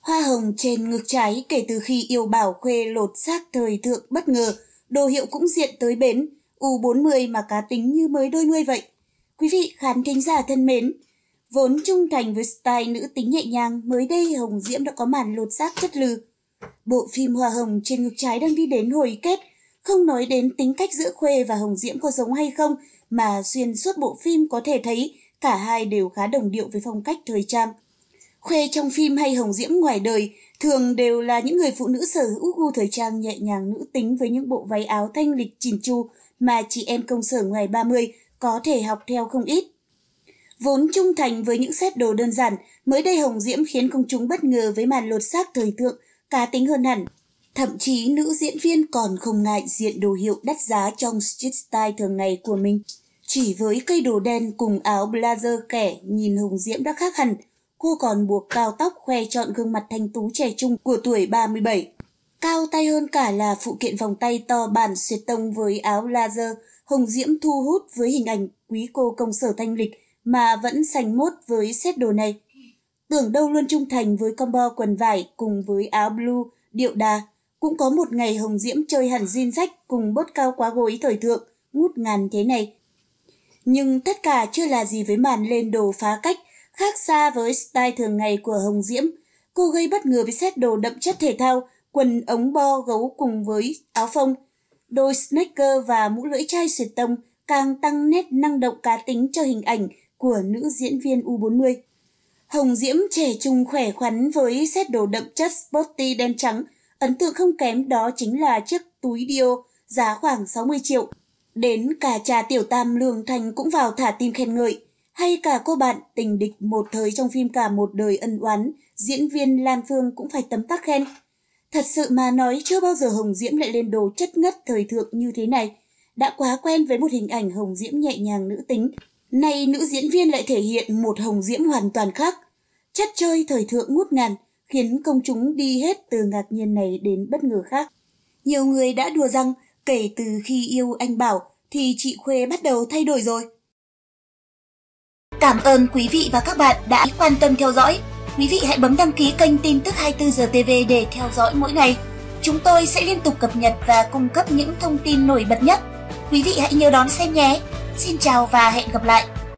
Hoa hồng trên ngực trái kể từ khi yêu bảo khuê lột xác thời thượng bất ngờ, đồ hiệu cũng diện tới bến, U40 mà cá tính như mới đôi mươi vậy. Quý vị khán thính giả thân mến, vốn trung thành với style nữ tính nhẹ nhàng, mới đây Hồng Diễm đã có màn lột xác chất lừ Bộ phim Hoa hồng trên ngực trái đang đi đến hồi kết, không nói đến tính cách giữa Khuê và Hồng Diễm có giống hay không, mà xuyên suốt bộ phim có thể thấy cả hai đều khá đồng điệu với phong cách thời trang. Khuê trong phim hay Hồng Diễm ngoài đời thường đều là những người phụ nữ sở hữu gu thời trang nhẹ nhàng nữ tính với những bộ váy áo thanh lịch chỉn chu mà chị em công sở ngoài 30 có thể học theo không ít. Vốn trung thành với những set đồ đơn giản, mới đây Hồng Diễm khiến công chúng bất ngờ với màn lột xác thời thượng, cá tính hơn hẳn. Thậm chí nữ diễn viên còn không ngại diện đồ hiệu đắt giá trong street style thường ngày của mình. Chỉ với cây đồ đen cùng áo blazer kẻ nhìn Hồng Diễm đã khác hẳn, cô còn buộc cao tóc khoe trọn gương mặt thanh tú trẻ trung của tuổi 37. Cao tay hơn cả là phụ kiện vòng tay to bản xuyệt tông với áo laser, Hồng Diễm thu hút với hình ảnh quý cô công sở thanh lịch mà vẫn sành mốt với set đồ này. Tưởng đâu luôn trung thành với combo quần vải cùng với áo blue, điệu đà, cũng có một ngày Hồng Diễm chơi hẳn jean rách cùng bốt cao quá gối thời thượng, ngút ngàn thế này. Nhưng tất cả chưa là gì với màn lên đồ phá cách, khác xa với style thường ngày của Hồng Diễm. Cô gây bất ngờ với set đồ đậm chất thể thao, quần ống bo gấu cùng với áo phông. Đôi sneaker và mũ lưỡi chai xuyệt tông càng tăng nét năng động cá tính cho hình ảnh của nữ diễn viên U40. Hồng Diễm trẻ trung khỏe khoắn với set đồ đậm chất sporty đen trắng, ấn tượng không kém đó chính là chiếc túi Dio giá khoảng 60 triệu. Đến cả trà tiểu tam Lương Thành cũng vào thả tim khen ngợi, hay cả cô bạn tình địch một thời trong phim cả một đời ân oán, diễn viên Lan Phương cũng phải tấm tắc khen. Thật sự mà nói chưa bao giờ Hồng Diễm lại lên đồ chất ngất thời thượng như thế này. Đã quá quen với một hình ảnh Hồng Diễm nhẹ nhàng nữ tính. Nay nữ diễn viên lại thể hiện một Hồng Diễm hoàn toàn khác. Chất chơi thời thượng ngút ngàn, khiến công chúng đi hết từ ngạc nhiên này đến bất ngờ khác. Nhiều người đã đùa rằng kể từ khi yêu anh Bảo thì chị Khuê bắt đầu thay đổi rồi. Cảm ơn quý vị và các bạn đã quan tâm theo dõi. Quý vị hãy bấm đăng ký kênh tin tức 24 giờ TV để theo dõi mỗi ngày. Chúng tôi sẽ liên tục cập nhật và cung cấp những thông tin nổi bật nhất. Quý vị hãy nhớ đón xem nhé. Xin chào và hẹn gặp lại.